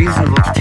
reasonable